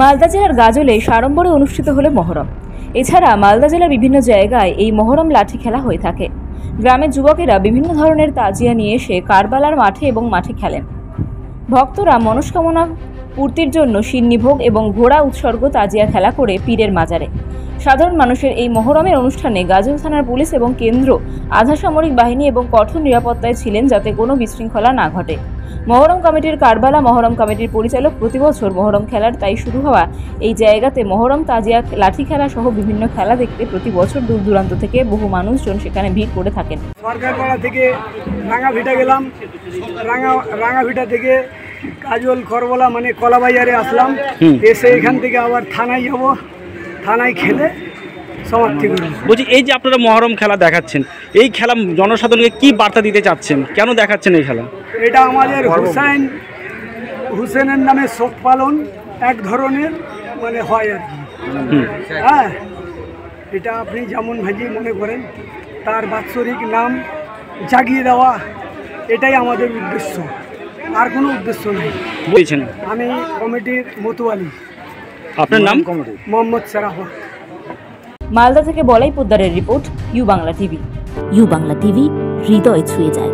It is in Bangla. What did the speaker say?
মালদা জেলার গাজলে সাড়ম্বরে অনুষ্ঠিত হলো মহরম। এছাড়া মালদা জেলার বিভিন্ন জায়গায় এই মহরম লাঠি খেলা হয়ে থাকে। গ্রামের যুবকেরা বিভিন্ন ধরনের তাজিয়া নিয়ে এসে কারবালার মাঠে এবং মাঠে খেলেন। ভক্তরা মনস্কামনা পূর্তির জন্য সিন্নিভোগ এবং ঘোড়া উৎসর্গ তাজিয়া খেলা করে পীরের মাজারে। সাধারণ মানুষের এই মহরমের অনুষ্ঠানে গাজল থানার পুলিশ এবং কেন্দ্র, আধা সামরিক বাহিনী এবং কঠোর নিরাপত্তায় ছিলেন যাতে কোনো বিশৃঙ্খলা না ঘটে। মহরম কমিটির কারবালা মহরম কমিটির পরিচালক প্রতিবছর মহরম খেলার তাই শুরু হওয়া এই জায়গাতে মহরম, তাজিয়া, লাঠি খেলা সহ বিভিন্ন খেলা দেখতে প্রতি বছর দূর দূরান্ত থেকে বহু মানুষজন সেখানে ভিড় করে থাকেন। সরকারপাড়া থেকে রাঙাভিটা গেলাম। রাঙা রাঙাভিটা থেকে কাজল করবলা মানে কলাবাজারে আসলাম। এসে এখান থেকে আবার থানায় যাব। থানায় খেলে সমাপ্তি করব বলছি এই যে আপনারা মহরম খেলা দেখাচ্ছেন এই খেলা জনসাধারণকে কি বার্তা দিতে চাচ্ছেন? কেন দেখাচ্ছেন এই খেলা? এটা আমাদের হুসাইন হুসেনের নামে শোক পালন এক ধরনের মানে হয় আর কি। হ্যাঁ এটা আপনি যেমন ভাজি মনে করেন তার বাৎসরিক নাম জাগিয়ে দেওয়া এটাই আমাদের উদ্দেশ্য। আর কোনো উদ্দেশ্য নেই। বলছেন। আমি কমিটির মতুয়ালি। আপনার নাম? কমিটি। মোহাম্মদ সারাহ। মালদা থেকে Balai পোদ্দারের report U Bangla TV. U Bangla TV হৃদয় ছুঁয়ে যায়।